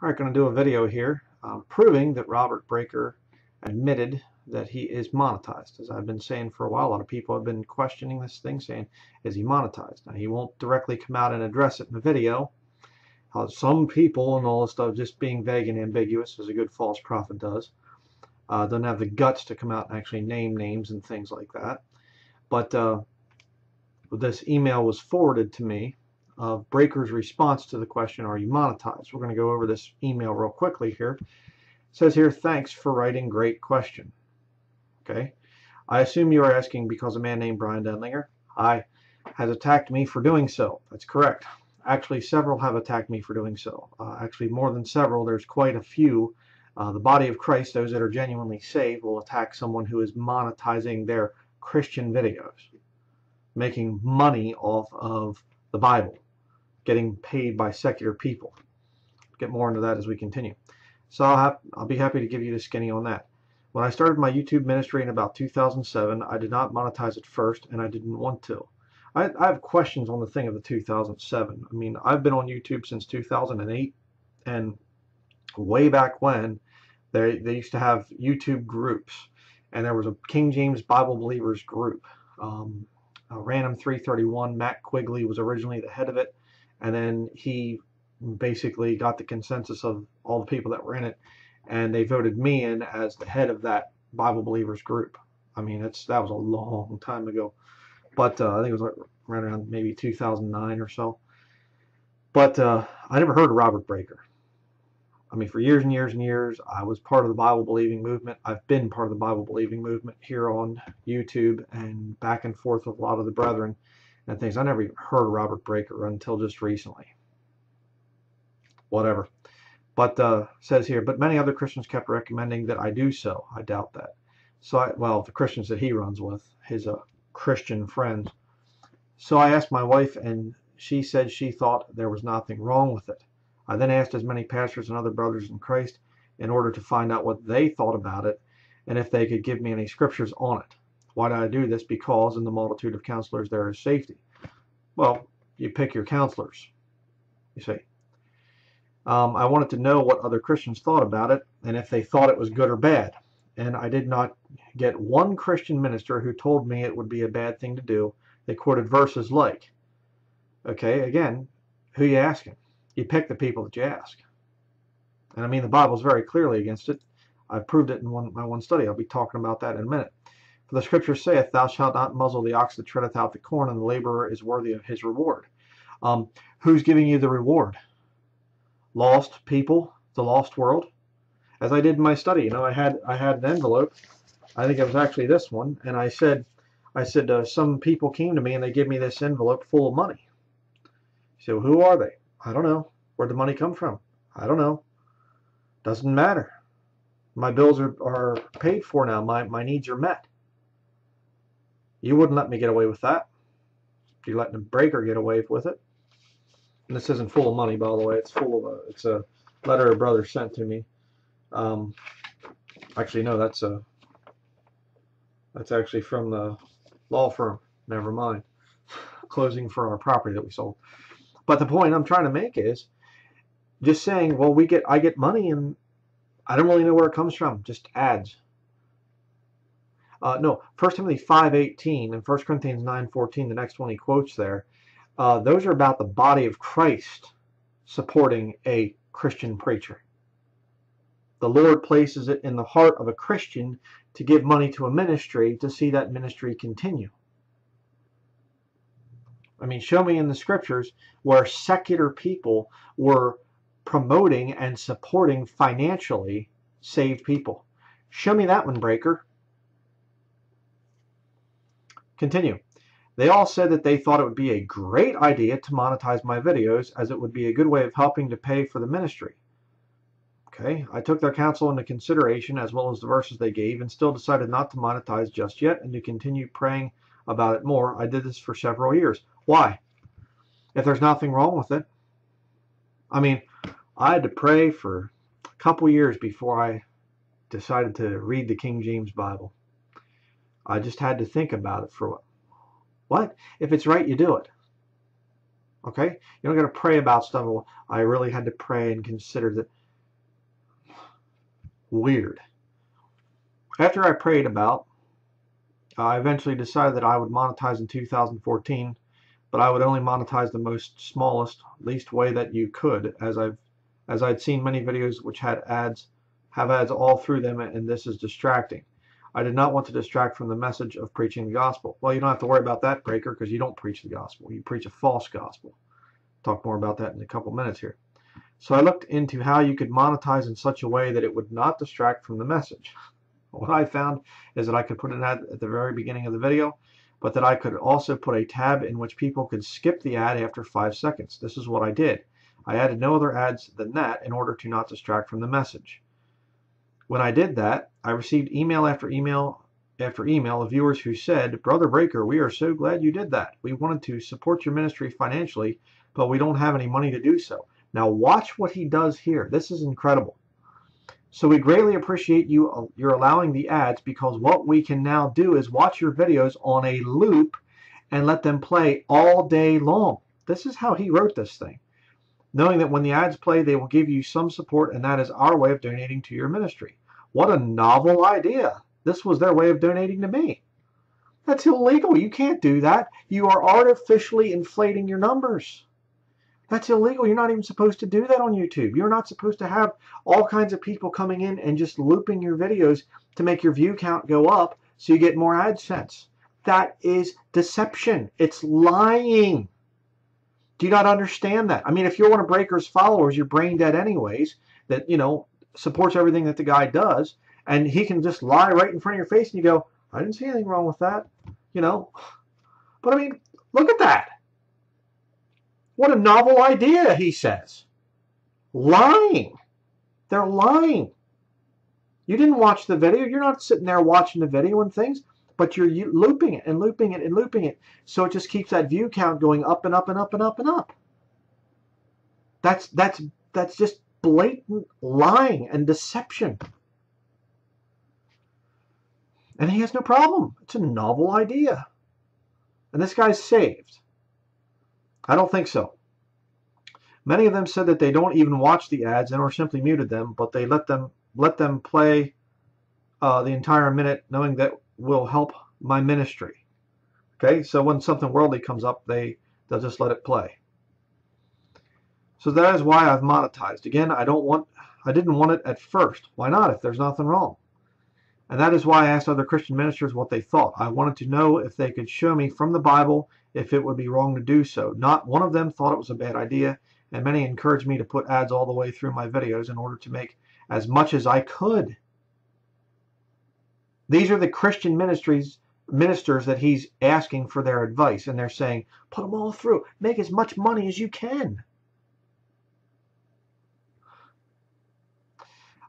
All right, going to do a video here um, proving that Robert Breaker admitted that he is monetized. As I've been saying for a while, a lot of people have been questioning this thing, saying, is he monetized? Now, he won't directly come out and address it in the video. Uh, some people and all this stuff just being vague and ambiguous, as a good false prophet does, uh, don't have the guts to come out and actually name names and things like that. But uh, this email was forwarded to me of Breaker's response to the question, are you monetized? We're going to go over this email real quickly here. It says here, thanks for writing, great question. Okay. I assume you are asking because a man named Bryan Denlinger I, has attacked me for doing so. That's correct. Actually, several have attacked me for doing so. Uh, actually, more than several. There's quite a few. Uh, the body of Christ, those that are genuinely saved, will attack someone who is monetizing their Christian videos, making money off of the Bible getting paid by secular people. Get more into that as we continue. So I'll, have, I'll be happy to give you the skinny on that. When I started my YouTube ministry in about 2007, I did not monetize it first, and I didn't want to. I, I have questions on the thing of the 2007. I mean, I've been on YouTube since 2008, and way back when, they, they used to have YouTube groups, and there was a King James Bible Believers group. Um, uh, Random 331, Matt Quigley was originally the head of it and then he basically got the consensus of all the people that were in it, and they voted me in as the head of that Bible believers group. I mean, it's that was a long time ago, but uh, I think it was like right around maybe 2009 or so. But uh, I never heard of Robert Breaker. I mean, for years and years and years, I was part of the Bible believing movement. I've been part of the Bible believing movement here on YouTube and back and forth with a lot of the brethren and things. I never heard of Robert Breaker until just recently. Whatever. But uh, says here, but many other Christians kept recommending that I do so. I doubt that. So, I, well, the Christians that he runs with, his uh, Christian friends. So I asked my wife, and she said she thought there was nothing wrong with it. I then asked as many pastors and other brothers in Christ in order to find out what they thought about it and if they could give me any scriptures on it. Why do I do this? Because in the multitude of counselors there is safety. Well, you pick your counselors, you see. Um, I wanted to know what other Christians thought about it and if they thought it was good or bad. And I did not get one Christian minister who told me it would be a bad thing to do. They quoted verses like, okay, again, who you asking? You pick the people that you ask. And I mean, the Bible's very clearly against it. I've proved it in one, my one study. I'll be talking about that in a minute. For the scripture saith, Thou shalt not muzzle the ox that treadeth out the corn, and the laborer is worthy of his reward. Um, who's giving you the reward? Lost people, the lost world. As I did in my study, you know, I had I had an envelope. I think it was actually this one, and I said, I said, uh, some people came to me and they gave me this envelope full of money. So who are they? I don't know. Where'd the money come from? I don't know. Doesn't matter. My bills are, are paid for now. My, my needs are met. You wouldn't let me get away with that. You're letting a breaker get away with it. And this isn't full of money, by the way. It's full of a, it's a letter a brother sent to me. Um, actually, no, that's a, that's actually from the law firm. Never mind. Closing for our property that we sold. But the point I'm trying to make is just saying, well, we get, I get money and I don't really know where it comes from. Just ads. Uh, no, 1 Timothy 5.18 and 1 Corinthians 9.14, the next one he quotes there, uh, those are about the body of Christ supporting a Christian preacher. The Lord places it in the heart of a Christian to give money to a ministry to see that ministry continue. I mean, show me in the scriptures where secular people were promoting and supporting financially saved people. Show me that one, Breaker. Continue. They all said that they thought it would be a great idea to monetize my videos as it would be a good way of helping to pay for the ministry. Okay, I took their counsel into consideration as well as the verses they gave and still decided not to monetize just yet and to continue praying about it more. I did this for several years. Why? If there's nothing wrong with it. I mean, I had to pray for a couple years before I decided to read the King James Bible. I just had to think about it for what? If it's right, you do it. Okay? You don't got to pray about stuff. Well, I really had to pray and consider that weird. After I prayed about, I eventually decided that I would monetize in 2014, but I would only monetize the most smallest, least way that you could, as I've as I'd seen many videos which had ads, have ads all through them, and this is distracting. I did not want to distract from the message of preaching the gospel. Well, you don't have to worry about that, Breaker, because you don't preach the gospel. You preach a false gospel. Talk more about that in a couple minutes here. So I looked into how you could monetize in such a way that it would not distract from the message. What I found is that I could put an ad at the very beginning of the video, but that I could also put a tab in which people could skip the ad after five seconds. This is what I did. I added no other ads than that in order to not distract from the message. When I did that, I received email after email after email of viewers who said, Brother Breaker, we are so glad you did that. We wanted to support your ministry financially, but we don't have any money to do so. Now watch what he does here. This is incredible. So we greatly appreciate you uh, you're allowing the ads because what we can now do is watch your videos on a loop and let them play all day long. This is how he wrote this thing. Knowing that when the ads play, they will give you some support, and that is our way of donating to your ministry. What a novel idea. This was their way of donating to me. That's illegal. You can't do that. You are artificially inflating your numbers. That's illegal. You're not even supposed to do that on YouTube. You're not supposed to have all kinds of people coming in and just looping your videos to make your view count go up so you get more AdSense. That is deception. It's lying. Do you not understand that? I mean, if you're one of Breaker's followers, you're brain dead anyways, that, you know, supports everything that the guy does, and he can just lie right in front of your face and you go, I didn't see anything wrong with that, you know. But I mean, look at that. What a novel idea, he says. Lying. They're lying. You didn't watch the video. You're not sitting there watching the video and things, but you're looping it and looping it and looping it. So it just keeps that view count going up and up and up and up and up. That's that's that's just blatant lying and deception. And he has no problem. It's a novel idea. And this guy's saved. I don't think so. Many of them said that they don't even watch the ads and or simply muted them, but they let them let them play uh, the entire minute, knowing that will help my ministry. Okay, so when something worldly comes up, they they'll just let it play. So that is why I've monetized. Again, I don't want I didn't want it at first. Why not if there's nothing wrong? And that is why I asked other Christian ministers what they thought. I wanted to know if they could show me from the Bible if it would be wrong to do so. Not one of them thought it was a bad idea, and many encouraged me to put ads all the way through my videos in order to make as much as I could. These are the Christian ministries ministers that he's asking for their advice, and they're saying, put them all through. Make as much money as you can.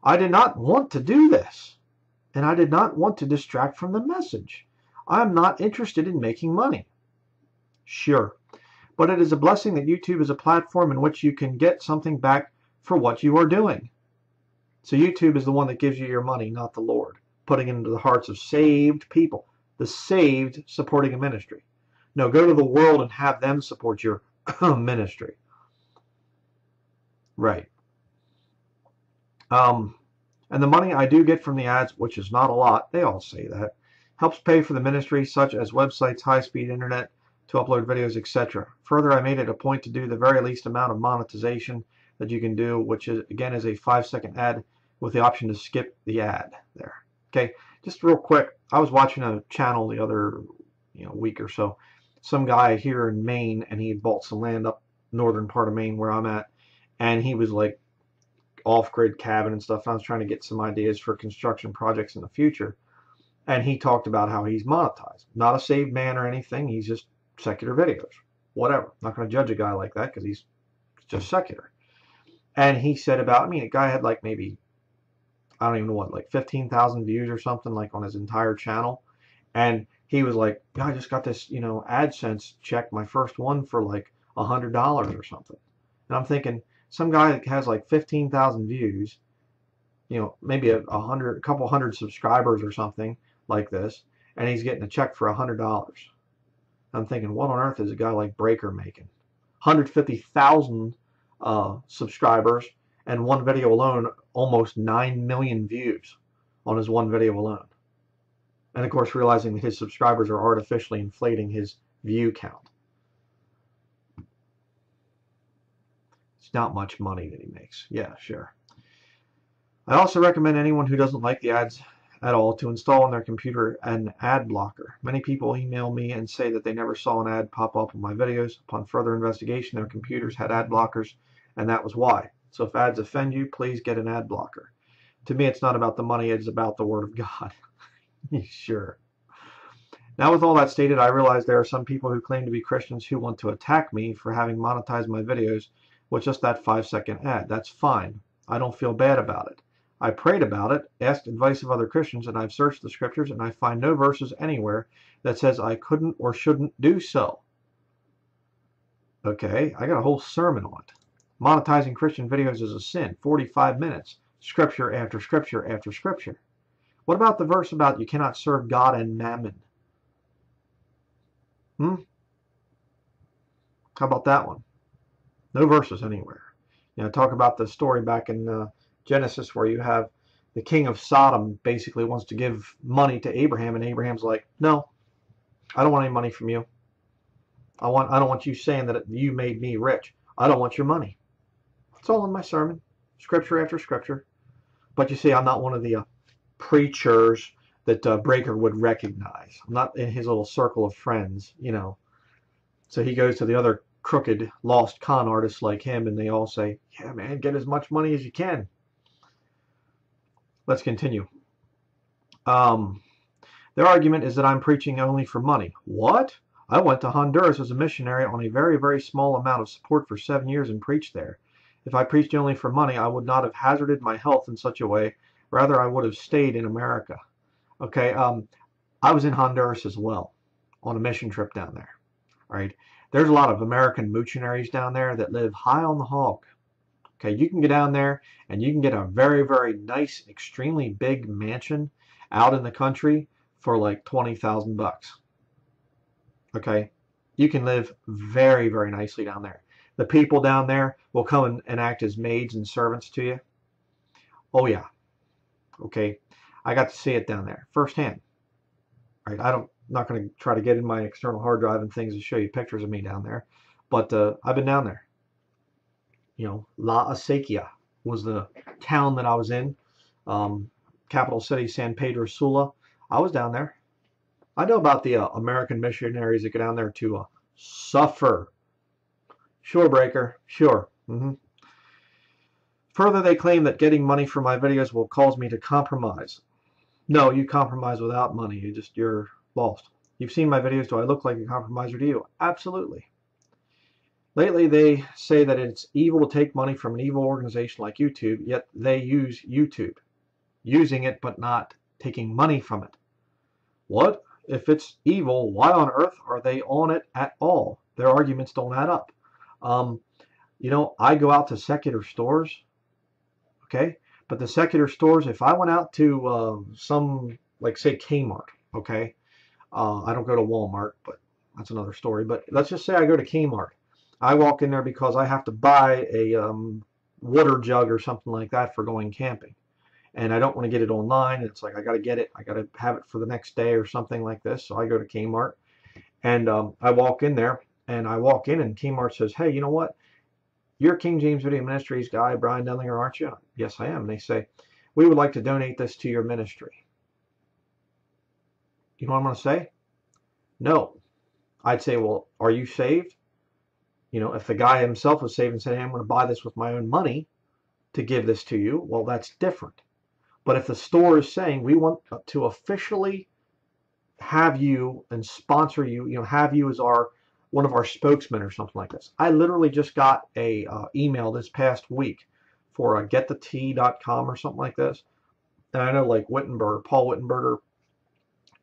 I did not want to do this and I did not want to distract from the message. I am not interested in making money. Sure, but it is a blessing that YouTube is a platform in which you can get something back for what you are doing. So YouTube is the one that gives you your money, not the Lord, putting it into the hearts of saved people, the saved supporting a ministry. No, go to the world and have them support your ministry. Right. Um, and the money I do get from the ads, which is not a lot, they all say that, helps pay for the ministry such as websites, high-speed internet to upload videos, etc. Further, I made it a point to do the very least amount of monetization that you can do, which is again is a five-second ad with the option to skip the ad there. Okay, just real quick, I was watching a channel the other you know week or so. Some guy here in Maine, and he had bought some land up northern part of Maine where I'm at, and he was like off-grid cabin and stuff. I was trying to get some ideas for construction projects in the future. And he talked about how he's monetized. Not a saved man or anything. He's just secular videos. Whatever. Not going to judge a guy like that because he's just secular. And he said about, I mean, a guy had like maybe, I don't even know what, like 15,000 views or something like on his entire channel. And he was like, I just got this, you know, AdSense check, my first one for like a $100 or something. And I'm thinking, some guy that has like 15,000 views, you know, maybe a, a hundred, a couple hundred subscribers or something like this, and he's getting a check for a hundred dollars. I'm thinking, what on earth is a guy like Breaker making? 150,000 uh, subscribers and one video alone, almost 9 million views on his one video alone. And of course, realizing that his subscribers are artificially inflating his view count. It's not much money that he makes. Yeah, sure. I also recommend anyone who doesn't like the ads at all to install on their computer an ad blocker. Many people email me and say that they never saw an ad pop up on my videos. Upon further investigation, their computers had ad blockers, and that was why. So if ads offend you, please get an ad blocker. To me, it's not about the money, it's about the Word of God. sure. Now, with all that stated, I realize there are some people who claim to be Christians who want to attack me for having monetized my videos with just that five second ad. That's fine. I don't feel bad about it. I prayed about it, asked advice of other Christians, and I've searched the scriptures and I find no verses anywhere that says I couldn't or shouldn't do so. Okay, I got a whole sermon on it. Monetizing Christian videos is a sin. 45 minutes, scripture after scripture after scripture. What about the verse about you cannot serve God and mammon? Hmm? How about that one? No verses anywhere. You know, talk about the story back in uh, Genesis where you have the king of Sodom basically wants to give money to Abraham, and Abraham's like, "No, I don't want any money from you. I want I don't want you saying that you made me rich. I don't want your money." It's all in my sermon, scripture after scripture. But you see, I'm not one of the uh, preachers that uh, Breaker would recognize. I'm not in his little circle of friends, you know. So he goes to the other crooked, lost con artists like him, and they all say, "Yeah, man, get as much money as you can." Let's continue. Um, their argument is that I'm preaching only for money. What? I went to Honduras as a missionary on a very, very small amount of support for seven years and preached there. If I preached only for money, I would not have hazarded my health in such a way. Rather, I would have stayed in America. Okay, um, I was in Honduras as well on a mission trip down there. Right, there's a lot of American missionaries down there that live high on the hog. Okay, you can get down there and you can get a very, very nice, extremely big mansion out in the country for like 20,000 bucks. Okay, you can live very, very nicely down there. The people down there will come and, and act as maids and servants to you. Oh yeah. Okay, I got to see it down there firsthand. Right, I don't, not going to try to get in my external hard drive and things to show you pictures of me down there, but uh, I've been down there you know, La Acequia was the town that I was in. Um, capital city, San Pedro Sula. I was down there. I know about the uh, American missionaries that go down there to uh, suffer. Sure, Breaker. Sure. Mm -hmm. Further, they claim that getting money for my videos will cause me to compromise. No, you compromise without money. You just, you're lost. You've seen my videos. Do I look like a compromiser to you? Absolutely. Lately, they say that it's evil to take money from an evil organization like YouTube, yet they use YouTube, using it but not taking money from it. What? If it's evil, why on earth are they on it at all? Their arguments don't add up. Um, you know, I go out to secular stores, okay? But the secular stores, if I went out to uh, some, like say Kmart, okay? Uh, I don't go to Walmart, but that's another story. But let's just say I go to Kmart I walk in there because I have to buy a um, water jug or something like that for going camping. And I don't want to get it online. It's like I got to get it. I got to have it for the next day or something like this. So I go to Kmart and um, I walk in there and I walk in and Kmart says, hey, you know what? You're King James Video Ministries guy, Bryan Denlinger, aren't you? Yes, I am. And they say, we would like to donate this to your ministry. You know what I'm going to say? No. I'd say, well, are you saved? You know, if the guy himself was saved and said, hey, I'm going to buy this with my own money to give this to you, well, that's different. But if the store is saying we want to officially have you and sponsor you, you know, have you as our one of our spokesmen or something like this. I literally just got a uh, email this past week for a getthetea.com or something like this. And I know like Wittenberg, Paul Wittenberger,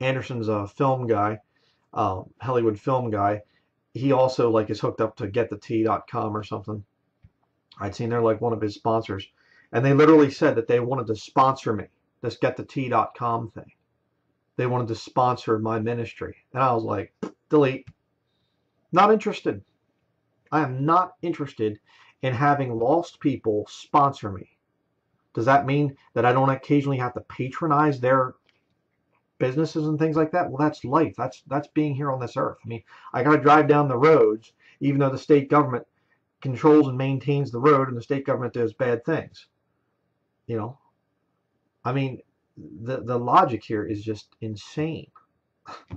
Anderson's a film guy, uh, Hollywood film guy he also like is hooked up to getthetea.com or something. I'd seen they're like one of his sponsors. And they literally said that they wanted to sponsor me, this getthetea.com thing. They wanted to sponsor my ministry. And I was like, delete. Not interested. I am not interested in having lost people sponsor me. Does that mean that I don't occasionally have to patronize their businesses and things like that? Well, that's life. That's that's being here on this earth. I mean, I got to drive down the roads, even though the state government controls and maintains the road, and the state government does bad things. You know, I mean, the the logic here is just insane.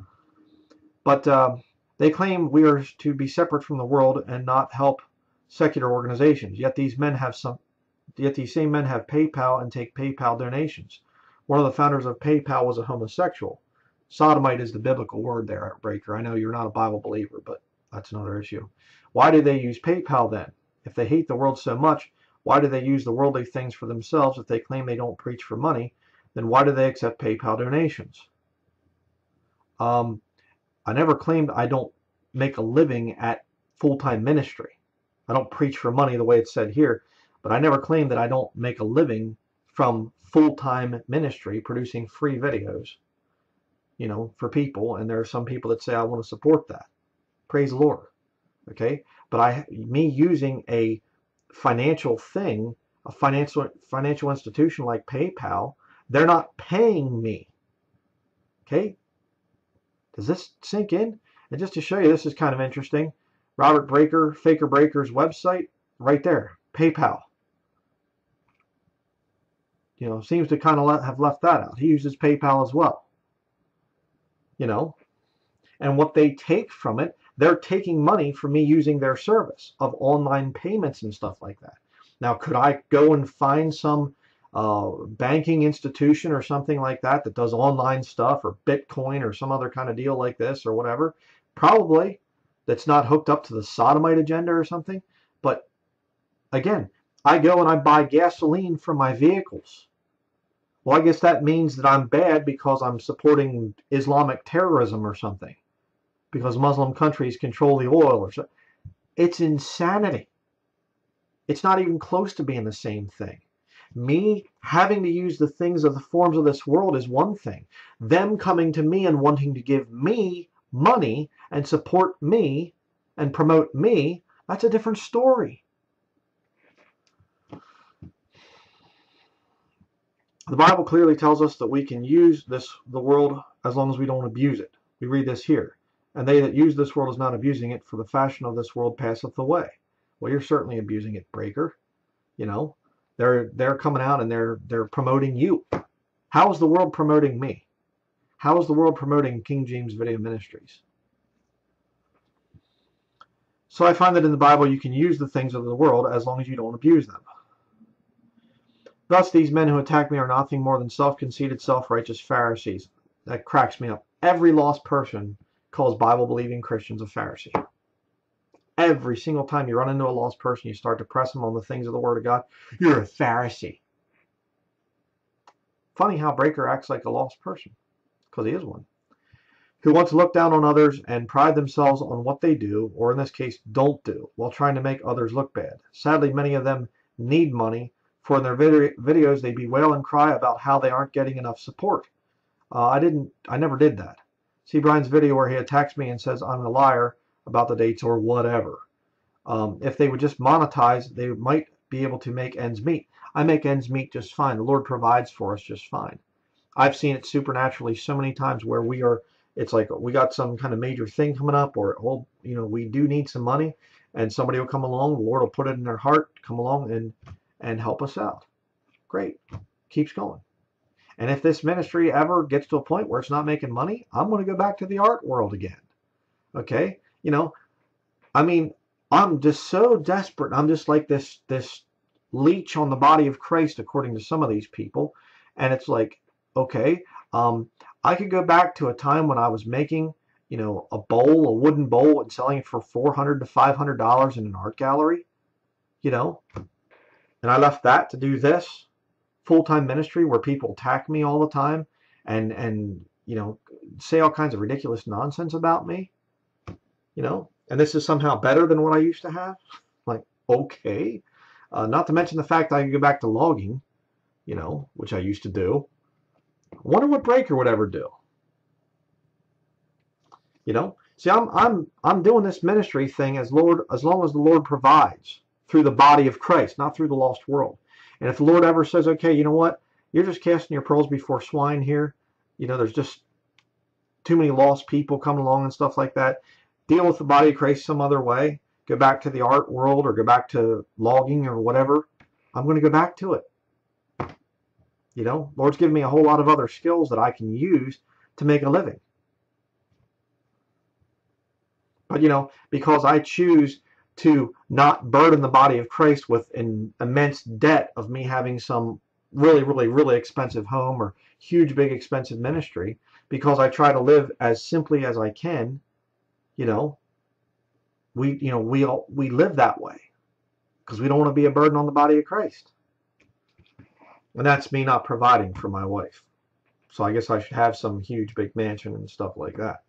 but uh, they claim we are to be separate from the world and not help secular organizations. Yet these men have some. Yet these same men have PayPal and take PayPal donations. One of the founders of PayPal was a homosexual. Sodomite is the biblical word there, Breaker. I know you're not a Bible believer, but that's another issue. Why do they use PayPal then? If they hate the world so much, why do they use the worldly things for themselves if they claim they don't preach for money? Then why do they accept PayPal donations? Um, I never claimed I don't make a living at full-time ministry. I don't preach for money the way it's said here, but I never claimed that I don't make a living from full-time ministry producing free videos, you know, for people. And there are some people that say I want to support that. Praise the Lord. Okay, but I, me using a financial thing, a financial financial institution like PayPal, they're not paying me. Okay, does this sink in? And just to show you, this is kind of interesting. Robert Breaker, Faker Breaker's website, right there, PayPal. You know, seems to kind of have left that out. He uses PayPal as well. You know, and what they take from it, they're taking money from me using their service of online payments and stuff like that. Now, could I go and find some uh, banking institution or something like that that does online stuff or Bitcoin or some other kind of deal like this or whatever? Probably. That's not hooked up to the sodomite agenda or something. But again, I go and I buy gasoline for my vehicles. Well, I guess that means that I'm bad because I'm supporting Islamic terrorism or something. Because Muslim countries control the oil or something. It's insanity. It's not even close to being the same thing. Me having to use the things of the forms of this world is one thing. Them coming to me and wanting to give me money and support me and promote me, that's a different story. The Bible clearly tells us that we can use this the world as long as we don't abuse it. We read this here. And they that use this world is not abusing it, for the fashion of this world passeth away. Well, you're certainly abusing it, breaker. You know, they're they're coming out and they're they're promoting you. How is the world promoting me? How is the world promoting King James Video Ministries? So I find that in the Bible you can use the things of the world as long as you don't abuse them. Thus, these men who attack me are nothing more than self-conceited, self-righteous Pharisees. That cracks me up. Every lost person calls Bible-believing Christians a Pharisee. Every single time you run into a lost person, you start to press them on the things of the Word of God, you're a Pharisee. Funny how Breaker acts like a lost person, because he is one. Who wants to look down on others and pride themselves on what they do, or in this case, don't do, while trying to make others look bad. Sadly, many of them need money for in their videos they bewail and cry about how they aren't getting enough support. Uh, I didn't, I never did that. See Bryan's video where he attacks me and says I'm a liar about the dates or whatever. Um, if they would just monetize, they might be able to make ends meet. I make ends meet just fine. The Lord provides for us just fine. I've seen it supernaturally so many times where we are, it's like we got some kind of major thing coming up or, oh, you know, we do need some money and somebody will come along, the Lord will put it in their heart, come along and and help us out. Great. Keeps going. And if this ministry ever gets to a point where it's not making money, I'm going to go back to the art world again. Okay? You know, I mean, I'm just so desperate. I'm just like this this leech on the body of Christ, according to some of these people. And it's like, okay, um, I could go back to a time when I was making, you know, a bowl, a wooden bowl, and selling it for 400 to 500 dollars in an art gallery. You know, and I left that to do this full-time ministry where people attack me all the time and and you know say all kinds of ridiculous nonsense about me. You know, and this is somehow better than what I used to have. Like, okay. Uh, not to mention the fact I can go back to logging, you know, which I used to do. I wonder what Breaker would ever do. You know, see, I'm I'm I'm doing this ministry thing as Lord as long as the Lord provides through the body of Christ, not through the lost world. And if the Lord ever says, okay, you know what? You're just casting your pearls before swine here. You know, there's just too many lost people coming along and stuff like that. Deal with the body of Christ some other way. Go back to the art world or go back to logging or whatever. I'm going to go back to it. You know, Lord's given me a whole lot of other skills that I can use to make a living. But, you know, because I choose to not burden the body of Christ with an immense debt of me having some really, really, really expensive home or huge, big, expensive ministry, because I try to live as simply as I can, you know, we, you know, we all, we live that way because we don't want to be a burden on the body of Christ. And that's me not providing for my wife. So I guess I should have some huge big mansion and stuff like that.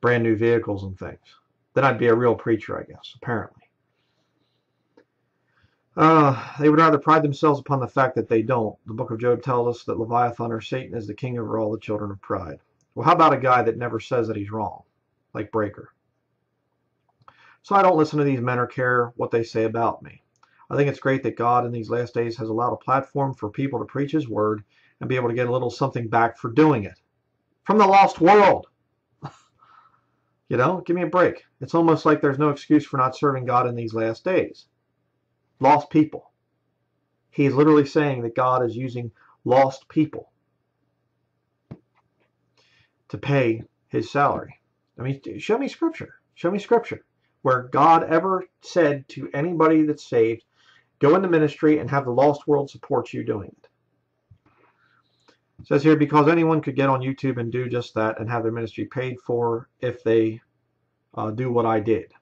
Brand new vehicles and things. Then I'd be a real preacher, I guess, apparently. Uh, they would rather pride themselves upon the fact that they don't. The book of Job tells us that Leviathan or Satan is the king over all the children of pride. Well, how about a guy that never says that he's wrong, like Breaker? So I don't listen to these men or care what they say about me. I think it's great that God in these last days has allowed a platform for people to preach his word and be able to get a little something back for doing it. From the lost world. you know, give me a break. It's almost like there's no excuse for not serving God in these last days. Lost people. He is literally saying that God is using lost people to pay his salary. I mean, show me scripture. Show me scripture where God ever said to anybody that's saved, Go into ministry and have the lost world support you doing it. it. Says here, because anyone could get on YouTube and do just that and have their ministry paid for if they uh, do what I did.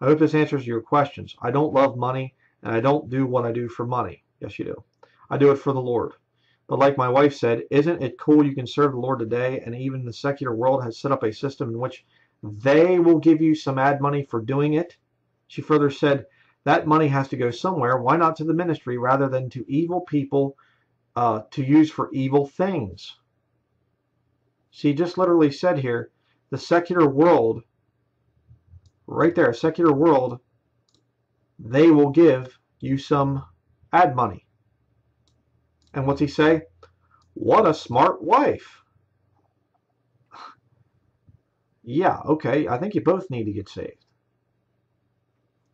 I hope this answers your questions. I don't love money and I don't do what I do for money. Yes, you do. I do it for the Lord. But like my wife said, isn't it cool you can serve the Lord today and even the secular world has set up a system in which they will give you some ad money for doing it? She further said, that money has to go somewhere. Why not to the ministry rather than to evil people uh, to use for evil things? She just literally said here, the secular world, right there, secular world, they will give you some ad money. And what's he say? What a smart wife. yeah, okay, I think you both need to get saved.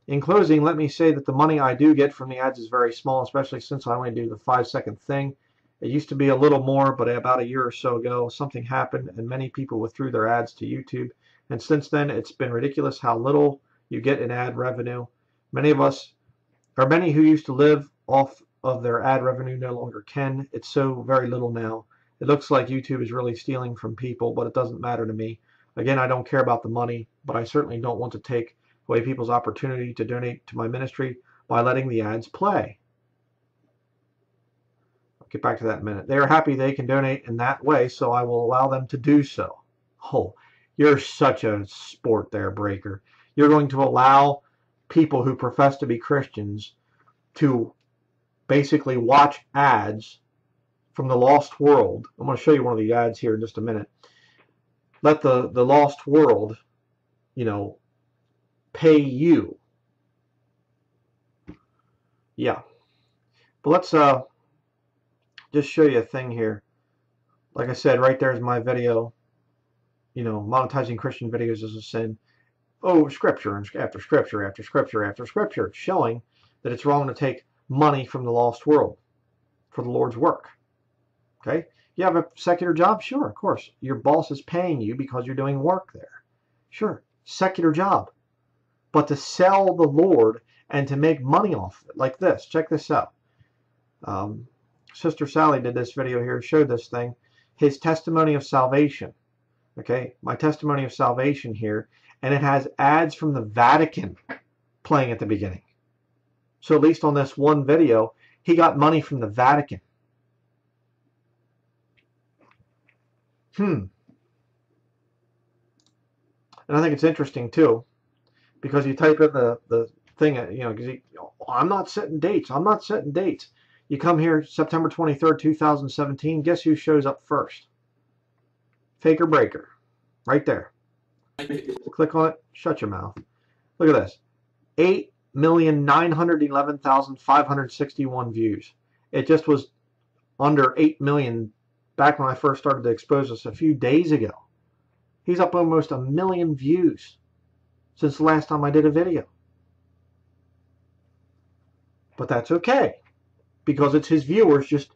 In closing, let me say that the money I do get from the ads is very small, especially since I only do the five second thing. It used to be a little more, but about a year or so ago, something happened and many people withdrew their ads to YouTube. And since then, it's been ridiculous how little you get in ad revenue. Many of us, or many who used to live off of their ad revenue no longer can. It's so very little now. It looks like YouTube is really stealing from people, but it doesn't matter to me. Again, I don't care about the money, but I certainly don't want to take away people's opportunity to donate to my ministry by letting the ads play. I'll get back to that in a minute. They are happy they can donate in that way, so I will allow them to do so. Oh, you're such a sport there, Breaker. You're going to allow people who profess to be Christians to basically watch ads from the lost world. I'm going to show you one of the ads here in just a minute. Let the, the lost world, you know, pay you. Yeah. But let's uh, just show you a thing here. Like I said, right there is my video. You know, monetizing Christian videos is a sin. Oh, scripture and after scripture after scripture after scripture showing that it's wrong to take money from the lost world for the Lord's work. Okay? You have a secular job? Sure, of course. Your boss is paying you because you're doing work there. Sure. Secular job but to sell the Lord and to make money off it, like this. Check this out. Um, Sister Sally did this video here, showed this thing. His testimony of salvation. Okay, my testimony of salvation here, and it has ads from the Vatican playing at the beginning. So at least on this one video, he got money from the Vatican. Hmm. And I think it's interesting too because you type in the, the thing, you know, because I'm not setting dates. I'm not setting dates. You come here September 23rd, 2017. Guess who shows up first? Faker Breaker. Right there. Click on it. Shut your mouth. Look at this. 8 8,911,561 views. It just was under 8 million back when I first started to expose this a few days ago. He's up almost a million views since the last time I did a video. But that's okay because it's his viewers just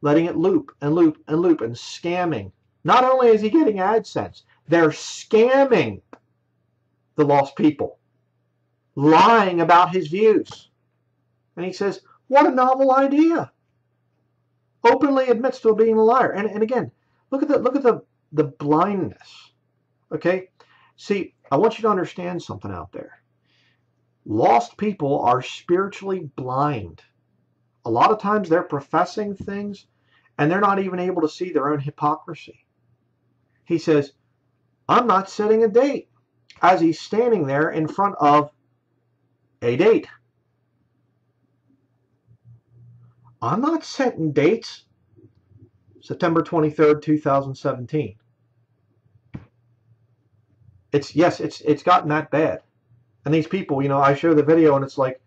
letting it loop and loop and loop and scamming. Not only is he getting AdSense, they're scamming the lost people, lying about his views. And he says, what a novel idea. Openly admits to being a liar. And, and again, look at the look at the, the blindness. Okay? See, I want you to understand something out there. Lost people are spiritually blind. A lot of times they're professing things and they're not even able to see their own hypocrisy. He says, I'm not setting a date as he's standing there in front of a date. I'm not setting dates. September 23rd, 2017. It's yes, it's it's gotten that bad. And these people, you know, I show the video and it's like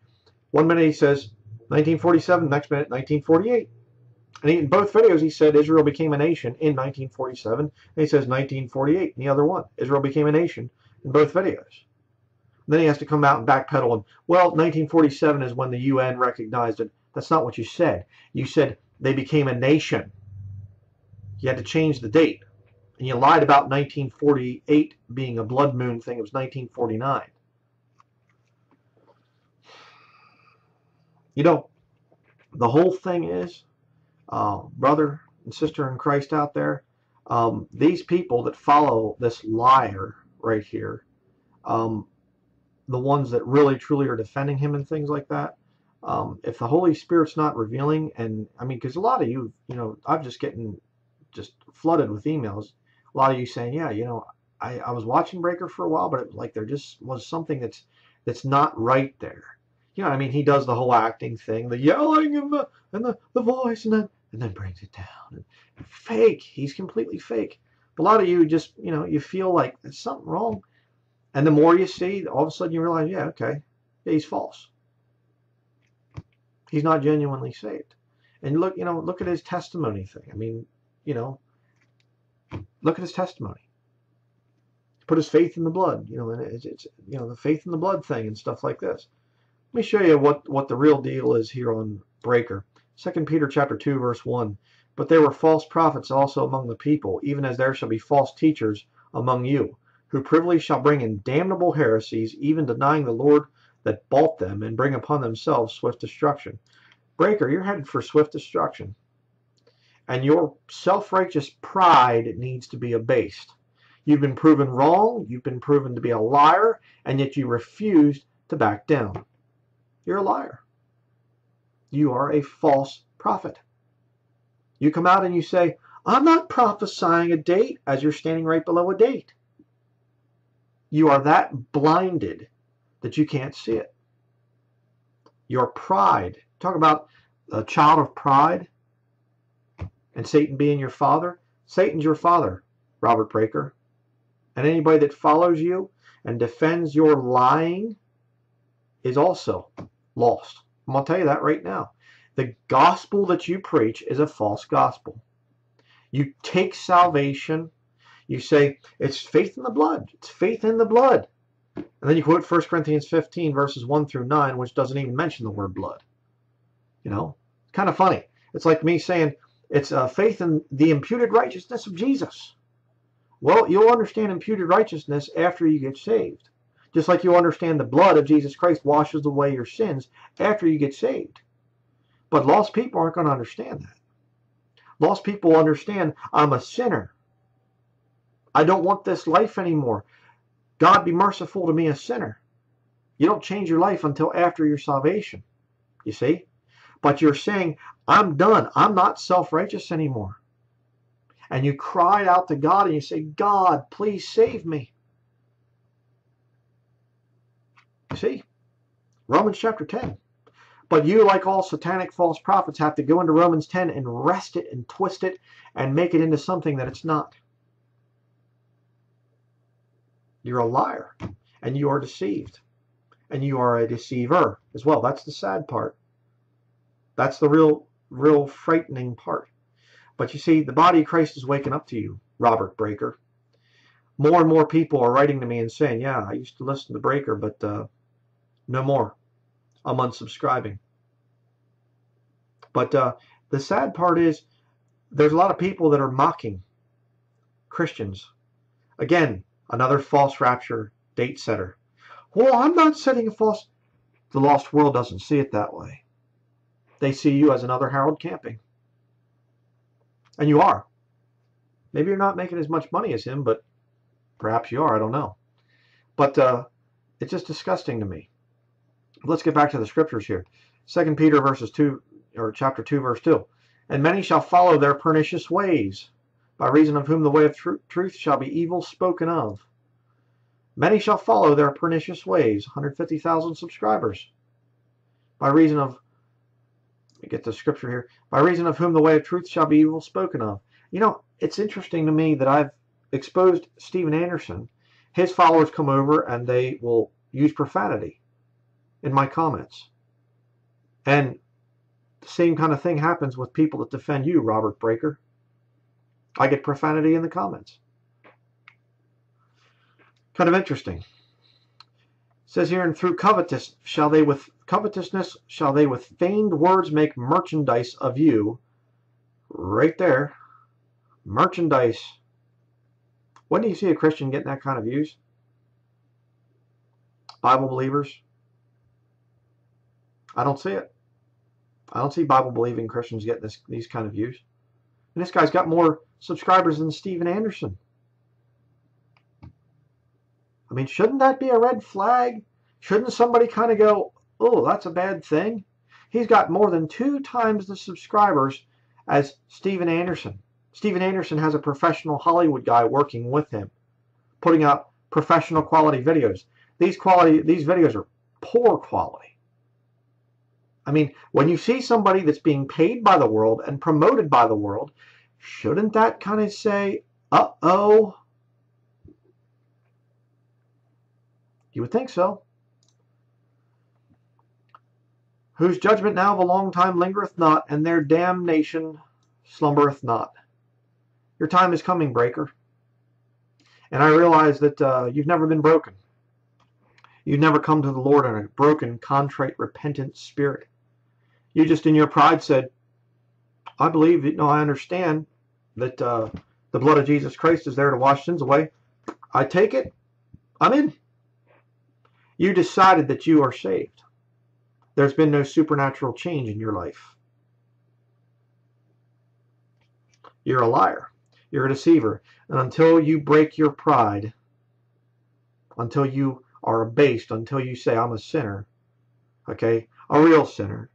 one minute he says 1947, next minute 1948. And he, in both videos he said Israel became a nation in 1947. And he says 1948 in the other one. Israel became a nation in both videos. Then he has to come out and backpedal and, well, 1947 is when the UN recognized it. That's not what you said. You said they became a nation. You had to change the date. And you lied about 1948 being a blood moon thing. It was 1949. You know, the whole thing is, uh, brother and sister in Christ out there, um, these people that follow this liar right here, um, the ones that really truly are defending him and things like that, um, if the Holy Spirit's not revealing, and I mean, because a lot of you, you know, I'm just getting just flooded with emails. A lot of you saying, yeah, you know, I, I was watching Breaker for a while, but it was like there just was something that's that's not right there. You know, I mean, he does the whole acting thing, the yelling and the and the, the voice, and then and then brings it down. And fake. He's completely fake. But a lot of you just, you know, you feel like there's something wrong. And the more you see, all of a sudden you realize, yeah, okay, he's false. He's not genuinely saved. And look, you know, look at his testimony thing. I mean, you know, look at his testimony. Put his faith in the blood, you know, and it's, it's you know the faith in the blood thing and stuff like this. Let me show you what what the real deal is here on Breaker. Second Peter chapter two verse one. But there were false prophets also among the people, even as there shall be false teachers among you, who privily shall bring in damnable heresies, even denying the Lord that bought them, and bring upon themselves swift destruction. Breaker, you're headed for swift destruction. And your self-righteous pride needs to be abased. You've been proven wrong, you've been proven to be a liar, and yet you refused to back down. You're a liar. You are a false prophet. You come out and you say, I'm not prophesying a date as you're standing right below a date. You are that blinded that you can't see it. Your pride. Talk about a child of pride and Satan being your father. Satan's your father, Robert Breaker. And anybody that follows you and defends your lying is also lost. I'm going to tell you that right now. The gospel that you preach is a false gospel. You take salvation, you say, it's faith in the blood. It's faith in the blood. And then you quote 1 Corinthians 15, verses 1 through 9, which doesn't even mention the word blood. You know, kind of funny. It's like me saying, it's uh, faith in the imputed righteousness of Jesus. Well, you'll understand imputed righteousness after you get saved. Just like you'll understand the blood of Jesus Christ washes away your sins after you get saved. But lost people aren't going to understand that. Lost people understand I'm a sinner. I don't want this life anymore. God be merciful to me, a sinner. You don't change your life until after your salvation. You see? But you're saying, I'm done. I'm not self-righteous anymore. And you cried out to God and you say, God, please save me. You See? Romans chapter 10. But you, like all satanic false prophets, have to go into Romans 10 and wrest it and twist it and make it into something that it's not. You're a liar and you are deceived. and you are a deceiver as well. That's the sad part. That's the real, real frightening part. But you see, the body of Christ is waking up to you, Robert Breaker. More and more people are writing to me and saying, yeah, I used to listen to Breaker, but uh, no more. I'm unsubscribing. But uh, the sad part is there's a lot of people that are mocking Christians. Again, another false rapture date setter. Well, I'm not setting a false. The lost world doesn't see it that way. They see you as another Harold Camping. And you are. Maybe you're not making as much money as him, but perhaps you are. I don't know. But uh, it's just disgusting to me. Let's get back to the scriptures here. Second Peter verses two or chapter two verse two. And many shall follow their pernicious ways, by reason of whom the way of tr truth shall be evil spoken of. Many shall follow their pernicious ways. 150,000 subscribers. By reason of, let me get the scripture here. By reason of whom the way of truth shall be evil spoken of. You know, it's interesting to me that I've exposed Steven Anderson. His followers come over and they will use profanity in my comments. And the same kind of thing happens with people that defend you, Robert Breaker. I get profanity in the comments. Kind of interesting. It says here, and through covetous shall they with covetousness shall they with feigned words make merchandise of you. Right there. Merchandise. When do you see a Christian getting that kind of views? Bible believers? I don't see it. I don't see Bible believing Christians getting this, these kind of views. And this guy's got more subscribers than Steven Anderson. I mean, shouldn't that be a red flag? Shouldn't somebody kind of go, oh, that's a bad thing? He's got more than two times the subscribers as Steven Anderson. Steven Anderson has a professional Hollywood guy working with him, putting out professional quality videos. These quality these videos are poor quality. I mean, when you see somebody that's being paid by the world and promoted by the world, shouldn't that kind of say, uh-oh, You would think so. Whose judgment now of a long time lingereth not, and their damnation slumbereth not. Your time is coming, breaker. And I realize that uh, you've never been broken. You've never come to the Lord in a broken, contrite, repentant spirit. You just in your pride said, I believe, you know, I understand that uh, the blood of Jesus Christ is there to wash sins away. I take it. I'm in. You decided that you are saved. There's been no supernatural change in your life. You're a liar. You're a deceiver. And until you break your pride, until you are abased, until you say, I'm a sinner, okay, a real sinner,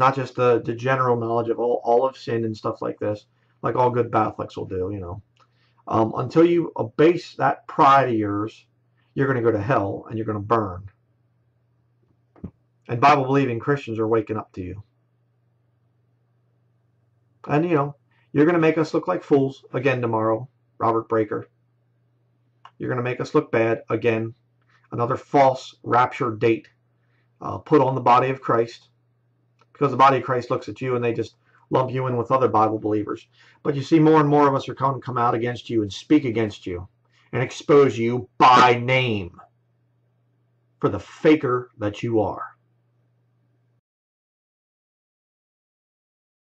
not just the, the general knowledge of all, all of sin and stuff like this, like all good Catholics will do, you know. Um, until you abase that pride of yours you're going to go to hell and you're going to burn. And Bible believing Christians are waking up to you. And, you know, you're going to make us look like fools again tomorrow, Robert Breaker. You're going to make us look bad again. Another false rapture date uh, put on the body of Christ. Because the body of Christ looks at you and they just lump you in with other Bible believers. But you see, more and more of us are going to come out against you and speak against you and expose you by name for the faker that you are.